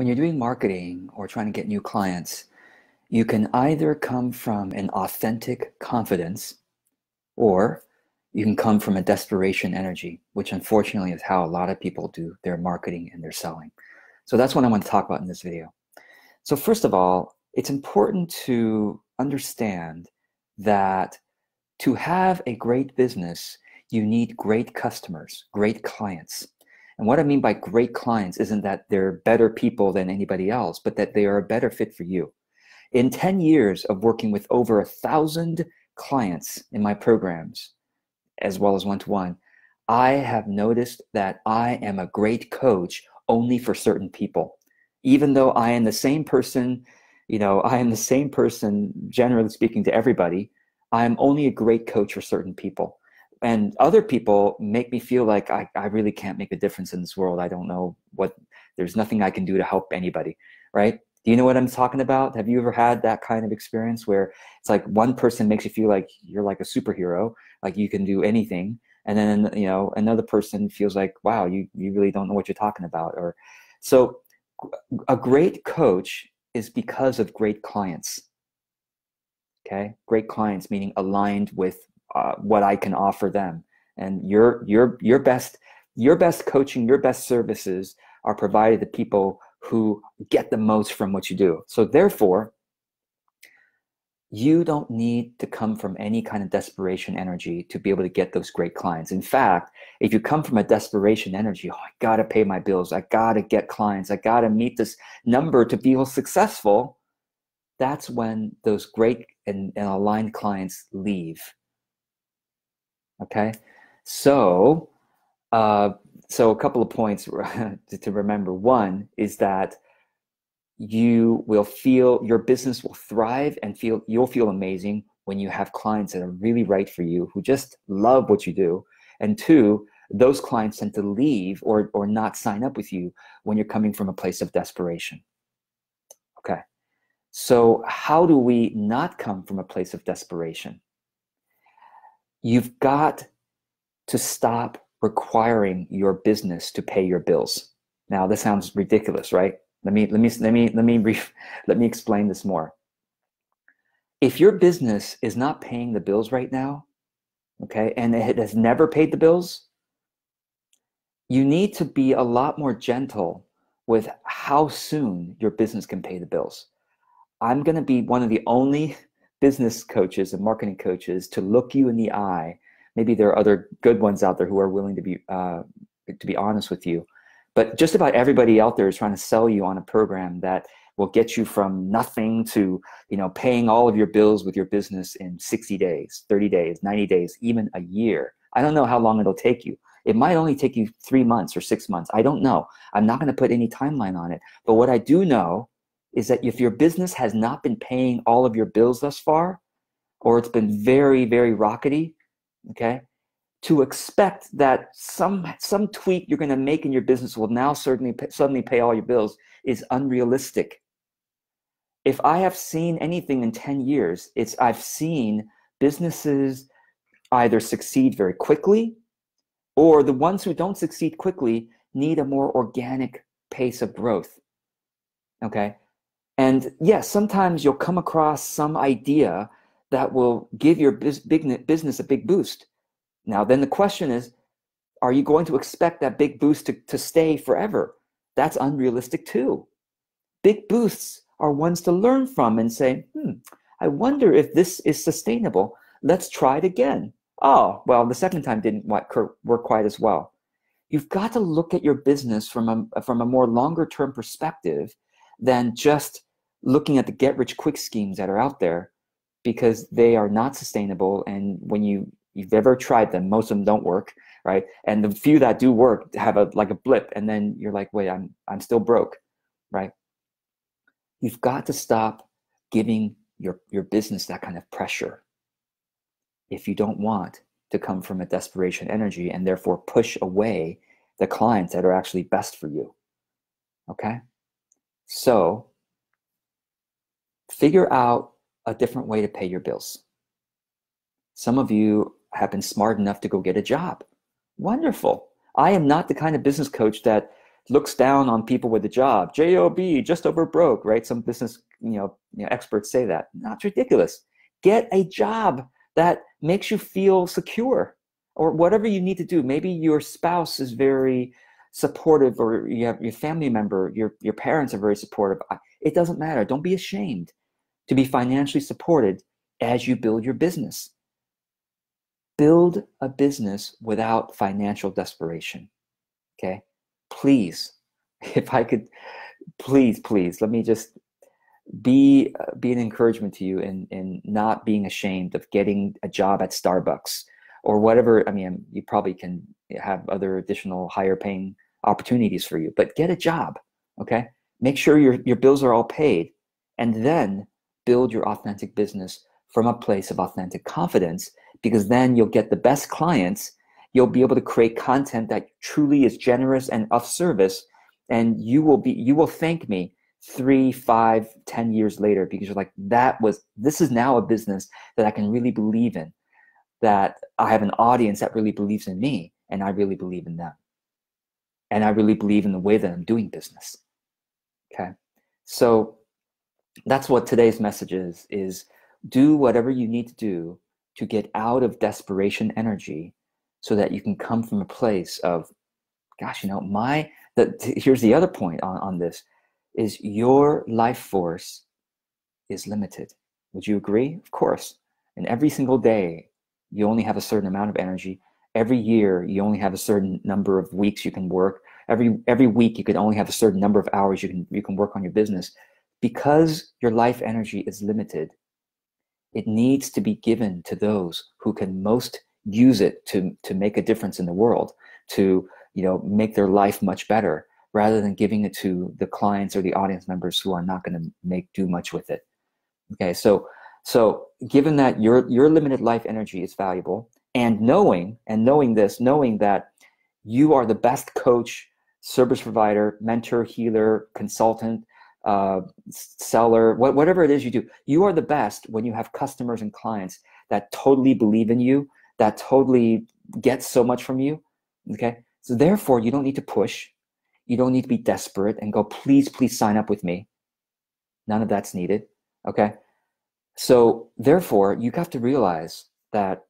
when you're doing marketing or trying to get new clients, you can either come from an authentic confidence or you can come from a desperation energy, which unfortunately is how a lot of people do their marketing and their selling. So that's what I want to talk about in this video. So, first of all, it's important to understand that to have a great business, you need great customers, great clients. And what I mean by great clients isn't that they're better people than anybody else, but that they are a better fit for you. In 10 years of working with over a thousand clients in my programs, as well as one to one, I have noticed that I am a great coach only for certain people. Even though I am the same person, you know, I am the same person, generally speaking, to everybody, I am only a great coach for certain people and other people make me feel like I, I really can't make a difference in this world. I don't know what, there's nothing I can do to help anybody, right? Do you know what I'm talking about? Have you ever had that kind of experience where it's like one person makes you feel like you're like a superhero, like you can do anything, and then you know another person feels like, wow, you you really don't know what you're talking about, or so a great coach is because of great clients. Okay, great clients meaning aligned with uh, what I can offer them. And your your your best your best coaching, your best services are provided to people who get the most from what you do. So therefore, you don't need to come from any kind of desperation energy to be able to get those great clients. In fact, if you come from a desperation energy, oh, I gotta pay my bills, I gotta get clients, I gotta meet this number to be successful, that's when those great and, and aligned clients leave Okay, so uh, so a couple of points to remember. One is that you will feel your business will thrive and feel you'll feel amazing when you have clients that are really right for you who just love what you do. And two, those clients tend to leave or or not sign up with you when you're coming from a place of desperation. Okay. So how do we not come from a place of desperation? You've got to stop requiring your business to pay your bills. Now, this sounds ridiculous, right? Let me let me let me let me brief, let me explain this more. If your business is not paying the bills right now, okay, and it has never paid the bills, you need to be a lot more gentle with how soon your business can pay the bills. I'm going to be one of the only business coaches and marketing coaches to look you in the eye. Maybe there are other good ones out there who are willing to be uh, to be honest with you, but just about everybody out there is trying to sell you on a program that will get you from nothing to you know paying all of your bills with your business in 60 days 30 days 90 days even a year. I don't know how long it'll take you. It might only take you three months or six months. I don't know. I'm not going to put any timeline on it. But what i do know is that if your business has not been paying all of your bills thus far, or it's been very, very rockety, okay, to expect that some some tweak you're going to make in your business will now certainly suddenly pay all your bills is unrealistic. If I have seen anything in 10 years, it's I've seen businesses either succeed very quickly or the ones who don't succeed quickly need a more organic pace of growth. Okay? And yes, sometimes you'll come across some idea that will give your business a big boost. Now, then the question is, are you going to expect that big boost to, to stay forever? That's unrealistic too. Big boosts are ones to learn from and say, hmm, I wonder if this is sustainable. Let's try it again. Oh, well, the second time didn't work quite as well. You've got to look at your business from a, from a more longer term perspective than just looking at the get rich quick schemes that are out there because they are not sustainable and when you you've ever tried them most of them don't work right? And the few that do work have a like a blip and then you're like wait i'm i'm still broke right? You've got to stop giving your your business that kind of pressure if you don't want to come from a desperation energy and therefore push away the clients that are actually best for you okay? So figure out a different way to pay your bills. Some of you have been smart enough to go get a job. Wonderful. I am not the kind of business coach that looks down on people with a job. Job, just over broke, right? Some business you know, you know experts say that. That's ridiculous. Get a job that makes you feel secure, or whatever you need to do. Maybe your spouse is very supportive, or you have your family member, your your parents are very supportive. It doesn't matter. Don't be ashamed to be financially supported as you build your business. Build a business without financial desperation. Okay? Please, if I could, please, please, let me just be uh, be an encouragement to you in in not being ashamed of getting a job at Starbucks or whatever. I mean, you probably can have other additional higher paying opportunities for you, but get a job. Okay, make sure your your bills are all paid, and then build your authentic business from a place of authentic confidence because then you'll get the best clients you'll be able to create content that truly is generous and of service and you will be you will thank me three five ten years later because you're like that was this is now a business that i can really believe in that i have an audience that really believes in me and i really believe in them. And i really believe in the way that i'm doing business. Okay? So that's what today's message is is do whatever you need to do to get out of desperation energy so that you can come from a place of gosh you know my the, here's the other point on, on this is your life force is limited. Would you agree? Of course. And every single day you only have a certain amount of energy. Every year you only have a certain number of weeks you can work. Every every week you can only have a certain number of hours you can you can work on your business because your life energy is limited, it needs to be given to those who can most use it to, to make a difference in the world, to you know, make their life much better, rather than giving it to the clients or the audience members who are not going to make do much with it. Okay, so so given that your your limited life energy is valuable, and knowing and knowing this, knowing that you are the best coach, service provider, mentor, healer, consultant, uh, seller, what, whatever it is you do, you are the best when you have customers and clients that totally believe in you, that totally get so much from you. Okay. So therefore, you don't need to push. You don't need to be desperate and go, please, please sign up with me. None of that's needed. Okay. So therefore, you have to realize that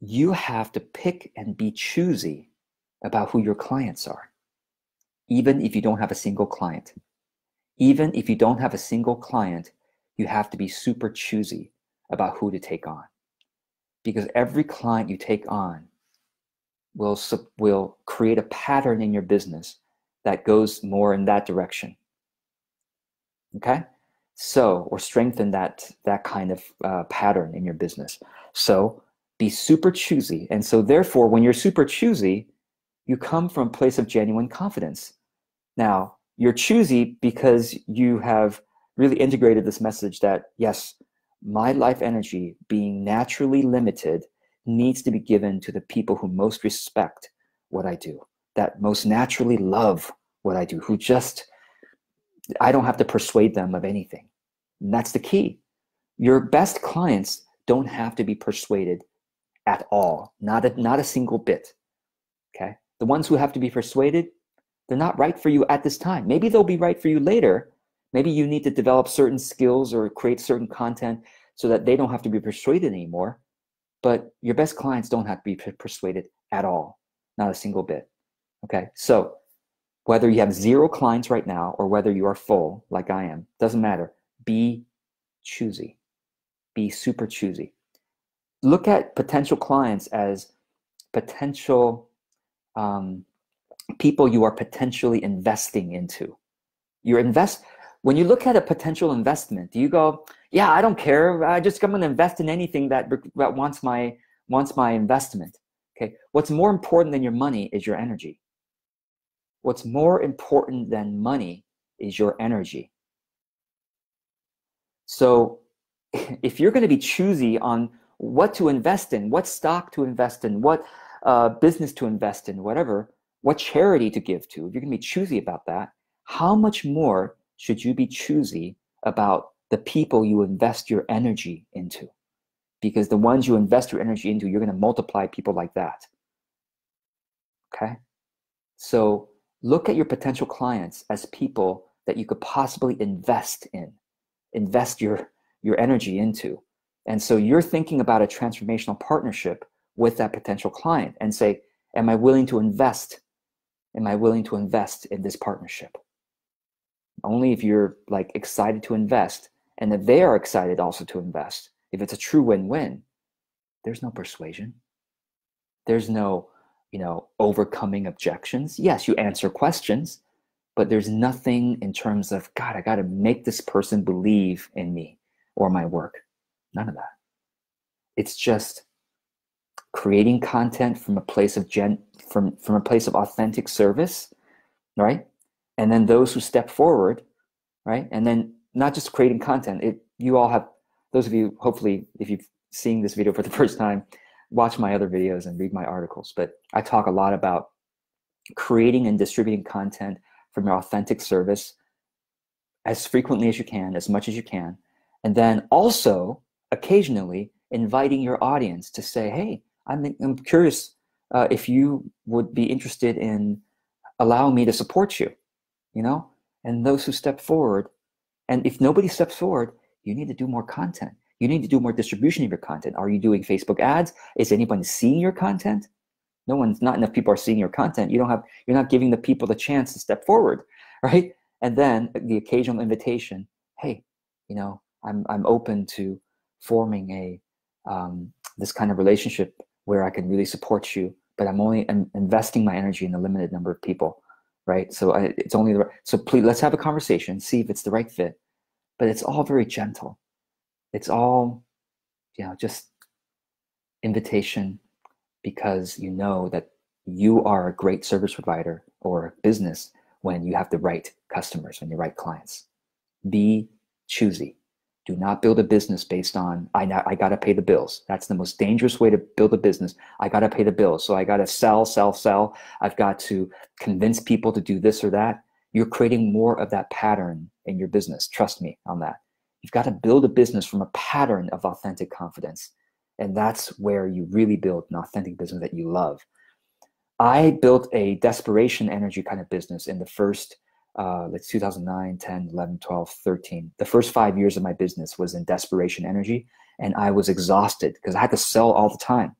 you have to pick and be choosy about who your clients are, even if you don't have a single client. Even if you don't have a single client, you have to be super choosy about who to take on. Because every client you take on will, will create a pattern in your business that goes more in that direction. Okay? So, or strengthen that, that kind of uh, pattern in your business. So, be super choosy. And so, therefore, when you're super choosy, you come from a place of genuine confidence. Now, you're choosy because you have really integrated this message that yes my life energy being naturally limited needs to be given to the people who most respect what i do that most naturally love what i do who just i don't have to persuade them of anything. And that's the key. Your best clients don't have to be persuaded at all not a, not a single bit okay? The ones who have to be persuaded they're not right for you at this time. Maybe they'll be right for you later. Maybe you need to develop certain skills or create certain content so that they don't have to be persuaded anymore. But your best clients don't have to be persuaded at all, not a single bit. Okay, so whether you have zero clients right now or whether you are full, like I am, doesn't matter. Be choosy, be super choosy. Look at potential clients as potential um, people you are potentially investing into. You invest when you look at a potential investment. Do you go, "Yeah, I don't care. I just I'm going to invest in anything that that wants my wants my investment." Okay. What's more important than your money is your energy. What's more important than money is your energy. So, if you're going to be choosy on what to invest in, what stock to invest in, what uh, business to invest in, whatever, what charity to give to, if you're going to be choosy about that, how much more should you be choosy about the people you invest your energy into? Because the ones you invest your energy into, you're going to multiply people like that. Okay? So look at your potential clients as people that you could possibly invest in, invest your, your energy into. And so you're thinking about a transformational partnership with that potential client and say, Am I willing to invest? Am I willing to invest in this partnership? Only if you're like excited to invest and that they are excited also to invest. If it's a true win-win, there's no persuasion. There's no, you know, overcoming objections. Yes, you answer questions, but there's nothing in terms of God, I got to make this person believe in me or my work. None of that. It's just creating content from a place of gen from from a place of authentic service, right? And then those who step forward, right? And then not just creating content. It you all have those of you hopefully if you've seen this video for the first time, watch my other videos and read my articles. But I talk a lot about creating and distributing content from your authentic service as frequently as you can, as much as you can, and then also occasionally inviting your audience to say, "Hey, I'm I'm curious uh, if you would be interested in allowing me to support you," you know. And those who step forward, and if nobody steps forward, you need to do more content. You need to do more distribution of your content. Are you doing Facebook ads? Is anybody seeing your content? No one's not enough people are seeing your content. You don't have you're not giving the people the chance to step forward, right? And then the occasional invitation, hey, you know, I'm I'm open to forming a um, this kind of relationship where I can really support you, but I'm only investing my energy in a limited number of people, right? So I, it's only the right, so please let's have a conversation, see if it's the right fit, but it's all very gentle. It's all, you know, just invitation because you know that you are a great service provider or business when you have the right customers and the right clients. Be choosy. Do not build a business based on I I got to pay the bills. That's the most dangerous way to build a business. I got to pay the bills. So I got to sell, sell, sell. I've got to convince people to do this or that. You're creating more of that pattern in your business. Trust me on that. You've got to build a business from a pattern of authentic confidence. And that's where you really build an authentic business that you love. I built a desperation energy kind of business in the first uh, like 2009, 10, 11, 12, 13. The first five years of my business was in desperation energy, and I was exhausted because I had to sell all the time.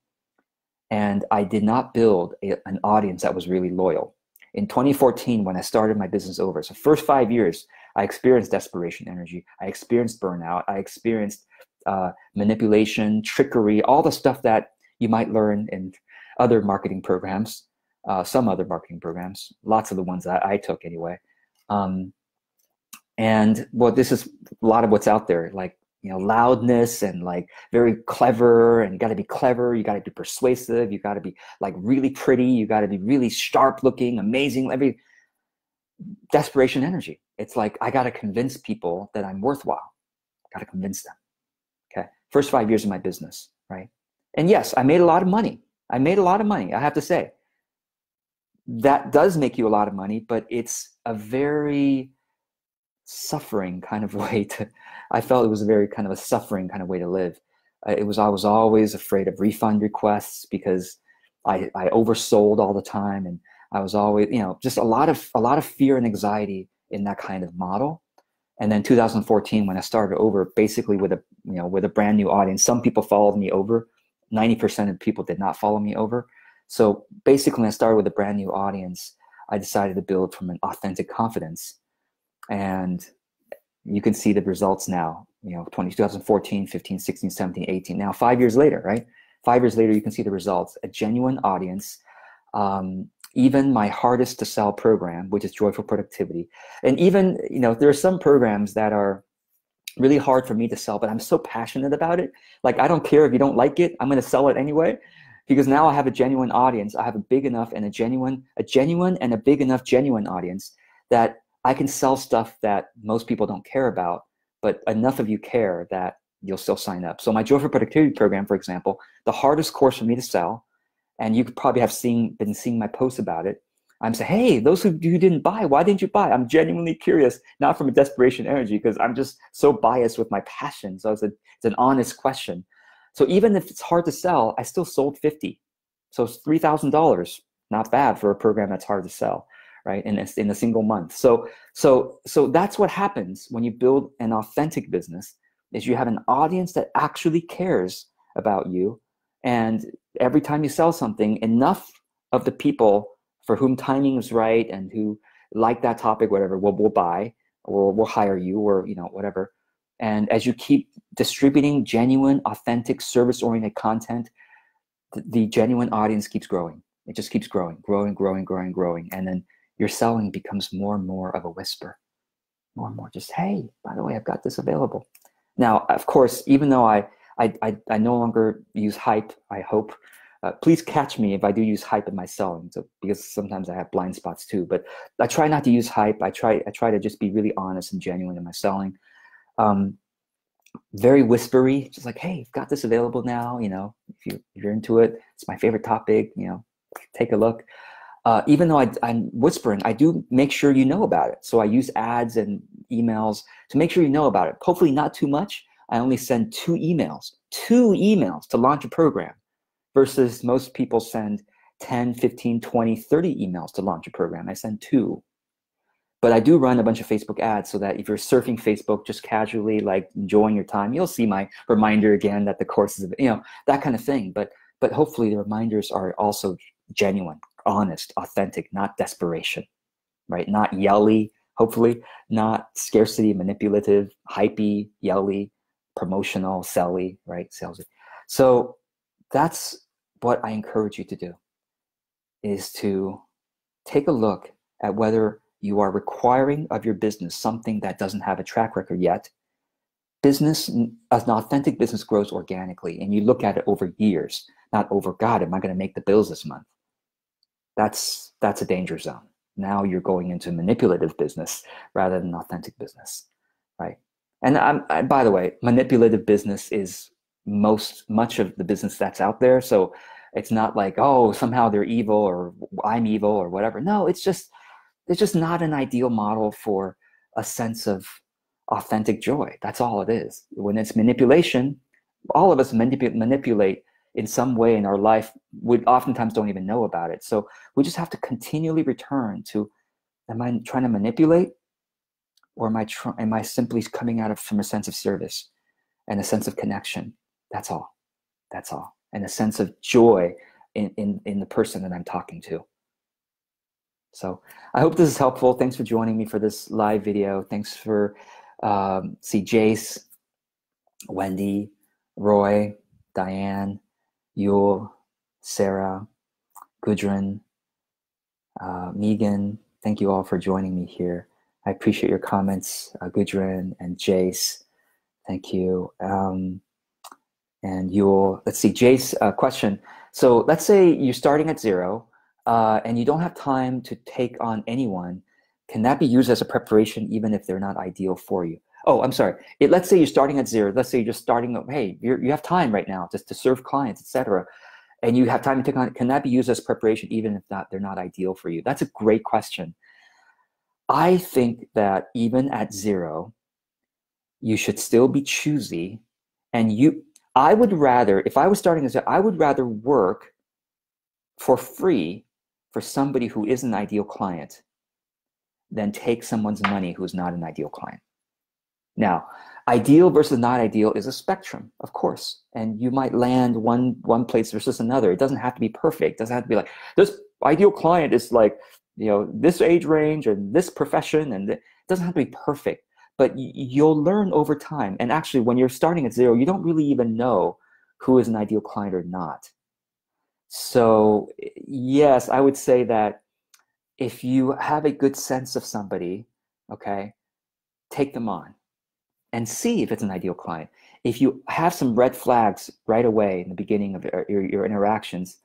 And I did not build a, an audience that was really loyal. In 2014, when I started my business over, so first five years, I experienced desperation energy. I experienced burnout. I experienced uh, manipulation, trickery, all the stuff that you might learn in other marketing programs, uh, some other marketing programs, lots of the ones that I took anyway. Um, and well, this is a lot of what's out there, like you know, loudness and like very clever, and you got to be clever, you got to be persuasive, you got to be like really pretty, you got to be really sharp looking, amazing, every desperation energy. It's like I got to convince people that I'm worthwhile. Got to convince them. Okay, first five years of my business, right? And yes, I made a lot of money. I made a lot of money. I have to say, that does make you a lot of money, but it's a very suffering kind of way to. I felt it was a very kind of a suffering kind of way to live. Uh, it was I was always afraid of refund requests because I I oversold all the time, and I was always you know just a lot of a lot of fear and anxiety in that kind of model. And then 2014, when I started over, basically with a you know with a brand new audience, some people followed me over. 90% of people did not follow me over so basically, I started with a brand new audience, I decided to build from an authentic confidence. And you can see the results now, you know, 20, 2014, 15, 16, 17, 18. Now, five years later, right? Five years later, you can see the results. A genuine audience, um, even my hardest to sell program, which is Joyful Productivity. And even, you know, there are some programs that are really hard for me to sell, but I'm so passionate about it. Like, I don't care if you don't like it, I'm going to sell it anyway because now I have a genuine audience. I have a big enough and a genuine, a genuine and a big enough genuine audience that I can sell stuff that most people don't care about, but enough of you care that you'll still sign up. So my Joyful Productivity program, for example, the hardest course for me to sell, and you probably have seen been seeing my posts about it. I'm saying, hey, those who, who didn't buy, why didn't you buy? I'm genuinely curious, not from a desperation energy, because I'm just so biased with my passion. So it's, a, it's an honest question. So even if it's hard to sell, I still sold 50. So it's $3,000. Not bad for a program that's hard to sell, right? In a, in a single month. So so so that's what happens when you build an authentic business. Is you have an audience that actually cares about you, and every time you sell something, enough of the people for whom timing is right and who like that topic, whatever, will will buy or will hire you or you know whatever. And as you keep distributing genuine, authentic, service-oriented content, the, the genuine audience keeps growing. It just keeps growing, growing, growing, growing, growing, and then your selling becomes more and more of a whisper, more and more. Just hey, by the way, I've got this available. Now, of course, even though I I, I, I no longer use hype, I hope uh, please catch me if I do use hype in my selling, so, because sometimes I have blind spots too. But I try not to use hype. I try I try to just be really honest and genuine in my selling. Um, very whispery, just like, hey, I've got this available now. You know, if you if you're into it, it's my favorite topic. You know, take a look. Uh, even though I, I'm whispering, I do make sure you know about it. So I use ads and emails to make sure you know about it. Hopefully, not too much. I only send two emails, two emails to launch a program versus most people send 10, 15, 20, 30 emails to launch a program. I send two. But I do run a bunch of Facebook ads so that if you're surfing Facebook just casually, like enjoying your time, you'll see my reminder again that the course is, you know, that kind of thing. But but hopefully the reminders are also genuine, honest, authentic, not desperation, right? Not yelly, hopefully, not scarcity, manipulative, hypey, yelly, promotional, selly, right? Salesy. So that's what I encourage you to do is to take a look at whether you are requiring of your business something that doesn't have a track record yet. Business, as an authentic business grows organically, and you look at it over years, not oh, over God, am I going to make the bills this month? That's that's a danger zone. Now you're going into manipulative business rather than authentic business, right? And I'm, I, by the way, manipulative business is most much of the business that's out there. So it's not like oh somehow they're evil or I'm evil or whatever. No, it's just it's just not an ideal model for a sense of authentic joy. That's all it is. When it's manipulation, all of us manip- manipulate in some way in our life. We oftentimes don't even know about it. So we just have to continually return to: Am I trying to manipulate, or am I tr- am I simply coming out of from a sense of service and a sense of connection? That's all. That's all. And a sense of joy in, in, in the person that I'm talking to. So I hope this is helpful. Thanks for joining me for this live video. Thanks for um, see Jace, Wendy, Roy, Diane, Yule, Sarah, Gudrun, uh, Megan. Thank you all for joining me here. I appreciate your comments, uh, Gudrun and Jace. Thank you. Um, and you'll let's see Jace uh, question. So let's say you're starting at zero uh, and you don't have time to take on anyone. Can that be used as a preparation even if they're not ideal for you? Oh, I'm sorry. It, let's say you're starting at zero. Let's say you're just starting. Hey, you have time right now just to serve clients, etc. And you have time to take on. Can that be used as preparation even if not they're not ideal for you? That's a great question. I think that even at zero, you should still be choosy, and you I would rather, if I was starting as I would rather work for free for somebody who is an ideal client than take someone's money who's not an ideal client. Now, ideal versus not ideal is a spectrum, of course, and you might land one one place versus another. It doesn't have to be perfect. It doesn't have to be like this ideal client is like you know this age range and this profession, and it doesn't have to be perfect but you'll learn over time. And actually, when you're starting at zero, you don't really even know who is an ideal client or not. So, yes, I would say that if you have a good sense of somebody, okay, take them on and see if it's an ideal client. If you have some red flags right away in the beginning of your, your interactions,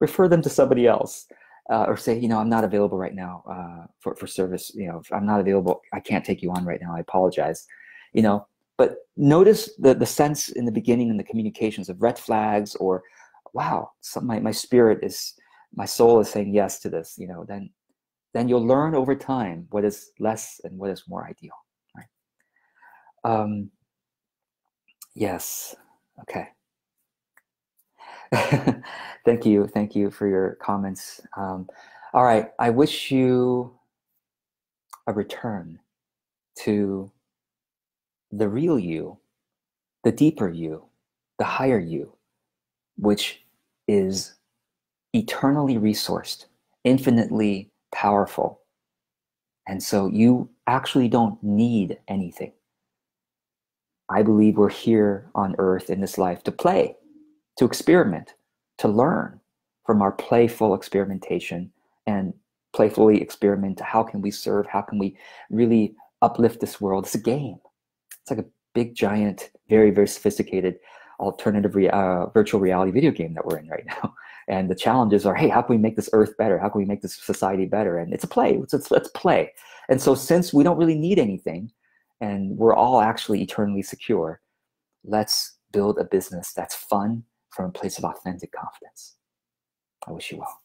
refer them to somebody else uh, or say, you know, I'm not available right now uh, for, for service. You know, I'm not available. I can't take you on right now. I apologize. You know, but notice the, the sense in the beginning in the communications of red flags or, wow, some, my, my spirit is, my soul is saying yes to this, you know, then, then you'll learn over time what is less and what is more ideal. Right? Um, yes. Okay. thank you. Thank you for your comments. Um, all right. I wish you a return to the real you, the deeper you, the higher you, which is eternally resourced, infinitely powerful. And so you actually don't need anything. I believe we're here on earth in this life to play, to experiment, to learn from our playful experimentation and playfully experiment how can we serve, how can we really uplift this world. It's a game. It's like a big, giant, very, very sophisticated alternative rea- uh, virtual reality video game that we're in right now. And the challenges are, hey, how can we make this earth better? How can we make this society better? And it's a play. Let's, let's play. And so, since we don't really need anything, and we're all actually eternally secure, let's build a business that's fun from a place of authentic confidence. I wish you well.